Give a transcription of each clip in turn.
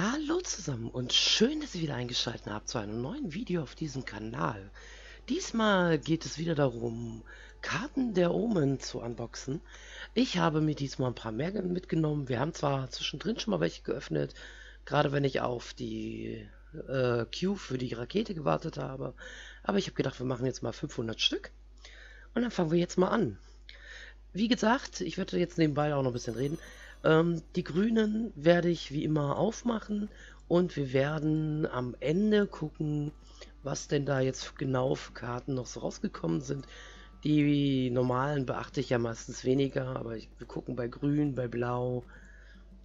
Hallo zusammen und schön, dass ihr wieder eingeschaltet habt zu einem neuen Video auf diesem Kanal. Diesmal geht es wieder darum, Karten der Omen zu unboxen. Ich habe mir diesmal ein paar mehr mitgenommen. Wir haben zwar zwischendrin schon mal welche geöffnet, gerade wenn ich auf die äh, Queue für die Rakete gewartet habe. Aber ich habe gedacht, wir machen jetzt mal 500 Stück. Und dann fangen wir jetzt mal an. Wie gesagt, ich werde jetzt nebenbei auch noch ein bisschen reden. Ähm, die grünen werde ich wie immer aufmachen und wir werden am Ende gucken, was denn da jetzt genau für Karten noch so rausgekommen sind. Die normalen beachte ich ja meistens weniger, aber ich, wir gucken bei grün, bei blau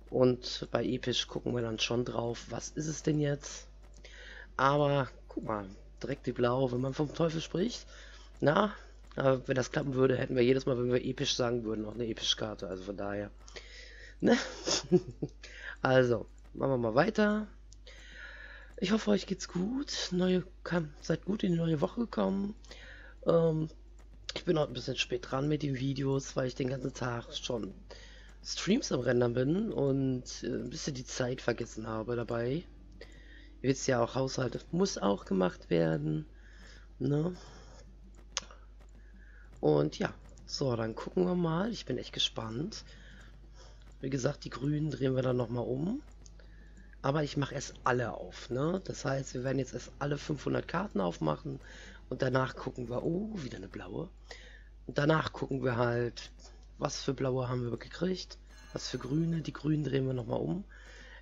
und bei episch gucken wir dann schon drauf, was ist es denn jetzt. Aber guck mal, direkt die blau, wenn man vom Teufel spricht. Na, wenn das klappen würde, hätten wir jedes Mal, wenn wir episch sagen würden, auch eine epische Karte. Also von daher. Ne? also, machen wir mal weiter. Ich hoffe, euch geht's gut. Neue, kam, seid gut in die neue Woche gekommen. Ähm, ich bin heute ein bisschen spät dran mit den Videos, weil ich den ganzen Tag schon Streams am Rendern bin und äh, ein bisschen die Zeit vergessen habe dabei. Ihr wisst ja auch, Haushalt muss auch gemacht werden. Ne? Und ja, so, dann gucken wir mal. Ich bin echt gespannt. Wie gesagt, die grünen drehen wir dann nochmal um. Aber ich mache erst alle auf, ne? Das heißt, wir werden jetzt erst alle 500 Karten aufmachen und danach gucken wir, oh, wieder eine blaue. Und danach gucken wir halt, was für blaue haben wir gekriegt, was für grüne. Die grünen drehen wir nochmal um.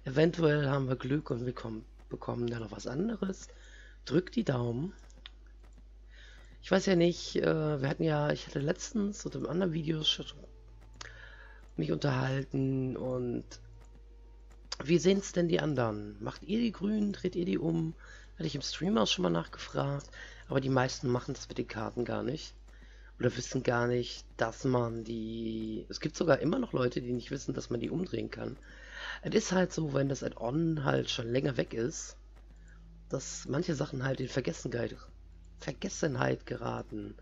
Eventuell haben wir Glück und wir kommen, bekommen dann noch was anderes. Drückt die Daumen. Ich weiß ja nicht, äh, wir hatten ja, ich hatte letztens oder im anderen Video schon mich unterhalten und wie sehen es denn die anderen? Macht ihr die Grünen? Dreht ihr die um? Hatte ich im Stream auch schon mal nachgefragt, aber die meisten machen das mit den Karten gar nicht. Oder wissen gar nicht, dass man die... Es gibt sogar immer noch Leute, die nicht wissen, dass man die umdrehen kann. Es ist halt so, wenn das Add-on halt schon länger weg ist, dass manche Sachen halt in Vergessenheit, Vergessenheit geraten.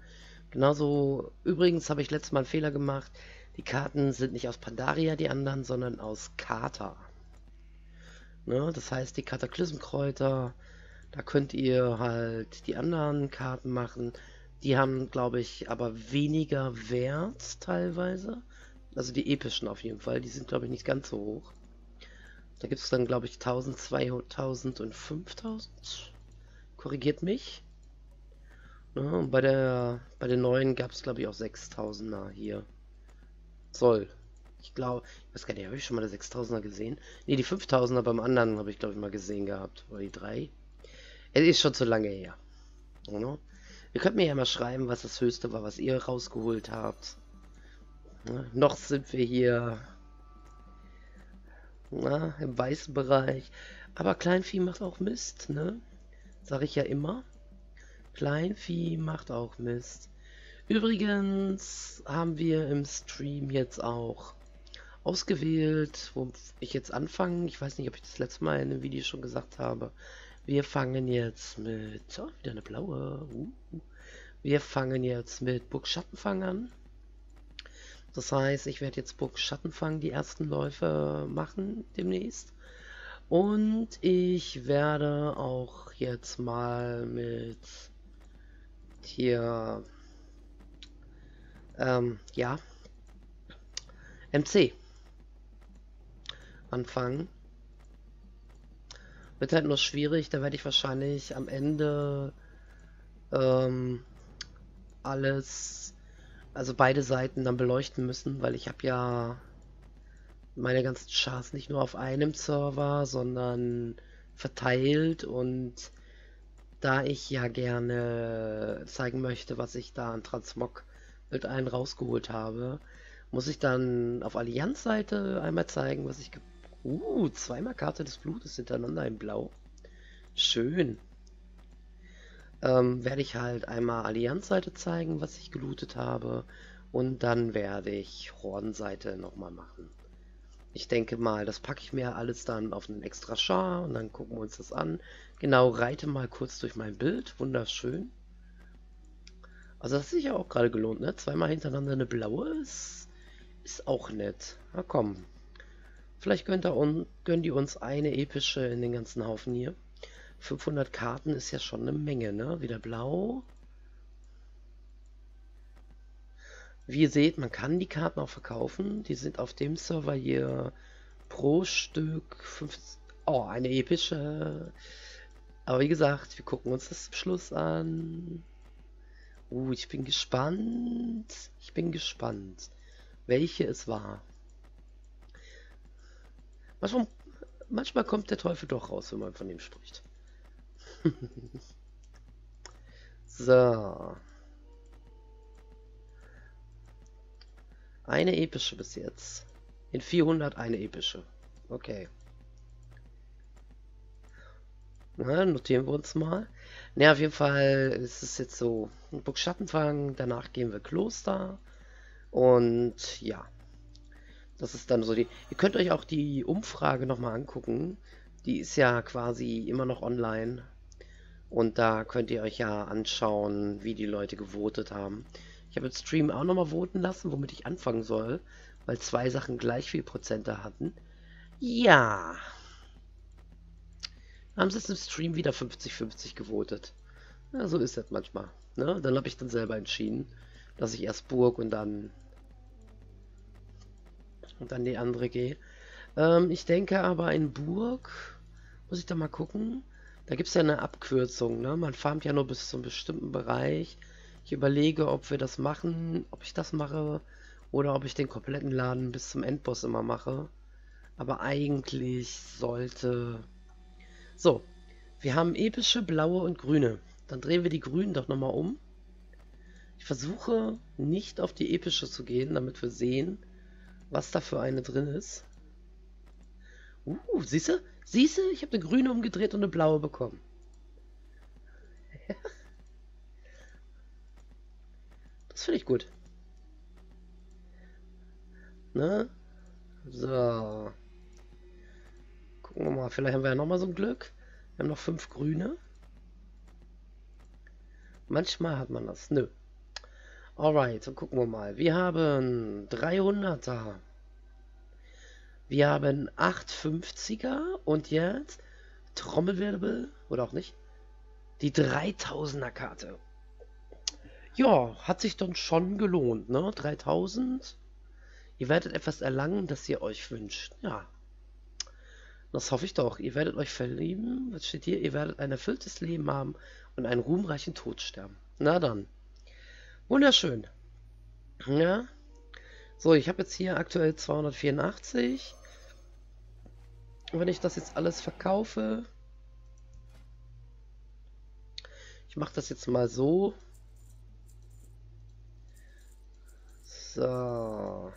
Genauso, übrigens habe ich letztes Mal einen Fehler gemacht. Die Karten sind nicht aus Pandaria, die anderen, sondern aus Kata. Ne? Das heißt, die Kataklysmkräuter, da könnt ihr halt die anderen Karten machen. Die haben, glaube ich, aber weniger Wert teilweise. Also die epischen auf jeden Fall. Die sind, glaube ich, nicht ganz so hoch. Da gibt es dann, glaube ich, 1000, 2000 und 5000. Korrigiert mich. Ja, ne? und bei der bei den neuen gab es, glaube ich, auch 6000er hier. Soll. Ich glaube, ich weiß gar nicht, habe ich schon mal der 6000er gesehen? Ne, die 5000er beim anderen habe ich glaube ich mal gesehen gehabt. Oder die 3. Es ist schon zu lange her. Oder? Ihr könnt mir ja mal schreiben, was das höchste war, was ihr rausgeholt habt. Ja, noch sind wir hier na, im weißen Bereich. Aber Kleinvieh macht auch Mist, ne? Sag ich ja immer. Kleinvieh macht auch Mist. Übrigens haben wir im Stream jetzt auch ausgewählt, wo ich jetzt anfange. Ich weiß nicht, ob ich das letzte Mal in einem Video schon gesagt habe. Wir fangen jetzt mit... Oh, wieder eine blaue. Uh. Wir fangen jetzt mit Burg Schattenfang an. Das heißt, ich werde jetzt Burg Schattenfang die ersten Läufe machen demnächst. Und ich werde auch jetzt mal mit hier ähm, ja, MC anfangen. Wird halt nur schwierig, da werde ich wahrscheinlich am Ende ähm, alles, also beide Seiten dann beleuchten müssen, weil ich habe ja meine ganzen Chars nicht nur auf einem Server, sondern verteilt und da ich ja gerne zeigen möchte, was ich da an Transmog mit einen rausgeholt habe, muss ich dann auf Allianz-Seite einmal zeigen, was ich... Uh, zweimal Karte des Blutes hintereinander in Blau. Schön. Ähm, werde ich halt einmal Allianz-Seite zeigen, was ich gelootet habe. Und dann werde ich Horn-Seite nochmal machen. Ich denke mal, das packe ich mir alles dann auf einen extra Char und dann gucken wir uns das an. Genau, reite mal kurz durch mein Bild. Wunderschön. Also das ist sich ja auch gerade gelohnt, ne? Zweimal hintereinander eine blaue ist, ist auch nett. Na komm. Vielleicht gönnt, er un gönnen die uns eine epische in den ganzen Haufen hier. 500 Karten ist ja schon eine Menge, ne? Wieder blau. Wie ihr seht, man kann die Karten auch verkaufen. Die sind auf dem Server hier pro Stück 50, oh, eine epische. Aber wie gesagt, wir gucken uns das zum Schluss an. Uh, ich bin gespannt. Ich bin gespannt, welche es war. Manchmal, manchmal kommt der Teufel doch raus, wenn man von ihm spricht. so. Eine epische bis jetzt. In 400 eine epische. Okay. Na, notieren wir uns mal. Ne, auf jeden Fall ist es jetzt so Burg Schattenfang, danach gehen wir Kloster und ja, das ist dann so die... Ihr könnt euch auch die Umfrage nochmal angucken, die ist ja quasi immer noch online und da könnt ihr euch ja anschauen, wie die Leute gewotet haben. Ich habe im Stream auch nochmal voten lassen, womit ich anfangen soll, weil zwei Sachen gleich viel Prozente hatten. Ja, haben sie es im Stream wieder 50-50 gewotet. Ja, so ist das manchmal. Ne? Dann habe ich dann selber entschieden, dass ich erst Burg und dann und dann die andere gehe. Ähm, ich denke aber in Burg, muss ich da mal gucken, da gibt es ja eine Abkürzung. Ne? Man farmt ja nur bis zu einem bestimmten Bereich. Ich überlege, ob wir das machen, ob ich das mache oder ob ich den kompletten Laden bis zum Endboss immer mache. Aber eigentlich sollte so, wir haben epische blaue und grüne. Dann drehen wir die grünen doch nochmal um. Ich versuche nicht auf die epische zu gehen, damit wir sehen, was da für eine drin ist. Uh, siehst du? Siehst du? Ich habe eine grüne umgedreht und eine blaue bekommen. das finde ich gut. Ne? So. Gucken wir mal, vielleicht haben wir ja nochmal so ein Glück. Wir haben noch fünf grüne. Manchmal hat man das. Nö. Alright, dann gucken wir mal. Wir haben 300er. Wir haben 850er und jetzt Trommelwirbel oder auch nicht. Die 3000er Karte. Ja, hat sich dann schon gelohnt, ne? 3000. Ihr werdet etwas erlangen, das ihr euch wünscht. Ja, das hoffe ich doch. Ihr werdet euch verlieben. Was steht hier? Ihr werdet ein erfülltes Leben haben und einen ruhmreichen Tod sterben. Na dann. Wunderschön. Ja. So, ich habe jetzt hier aktuell 284. Und wenn ich das jetzt alles verkaufe... Ich mache das jetzt mal so. So.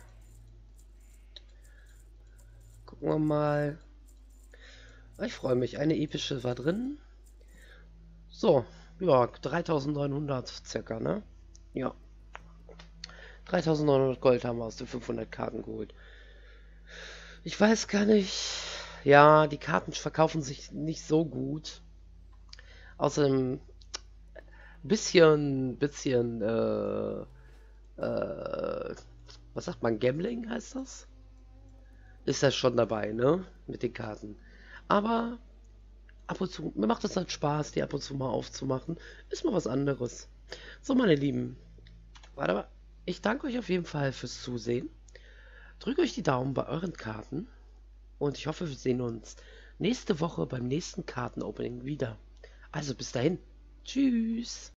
Gucken wir mal. Ich freue mich. Eine epische war drin. So, ja, 3900 circa, ne? Ja. 3900 Gold haben wir aus den 500 Karten geholt. Ich weiß gar nicht. Ja, die Karten verkaufen sich nicht so gut. Außerdem bisschen, bisschen, äh, äh, was sagt man, Gambling heißt das? Ist das schon dabei, ne? Mit den Karten. Aber ab und zu, mir macht es halt Spaß, die ab und zu mal aufzumachen. Ist mal was anderes. So, meine Lieben. Warte mal. Ich danke euch auf jeden Fall fürs Zusehen. Drückt euch die Daumen bei euren Karten. Und ich hoffe, wir sehen uns nächste Woche beim nächsten Kartenopening wieder. Also bis dahin. Tschüss.